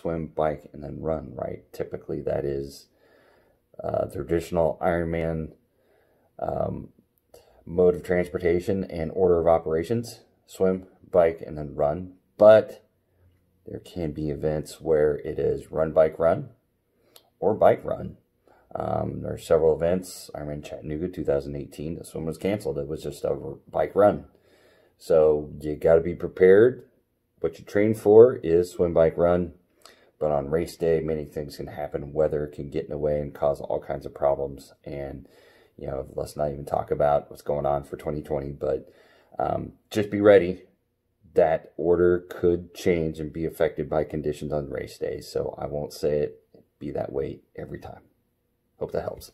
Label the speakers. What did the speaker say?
Speaker 1: swim, bike, and then run, right? Typically, that is uh, traditional Ironman um, mode of transportation and order of operations swim, bike, and then run. But there can be events where it is run, bike, run, or bike, run. Um, there are several events. Ironman Chattanooga 2018, this one was canceled. It was just a bike run. So you got to be prepared. What you train for is swim, bike, run. But on race day, many things can happen. Weather can get in the way and cause all kinds of problems. And, you know, let's not even talk about what's going on for 2020. But um, just be ready. That order could change and be affected by conditions on race day. So I won't say it be that way every time. Hope that helps.